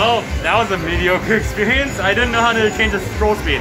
Well, that was a mediocre experience. I didn't know how to change the scroll speed.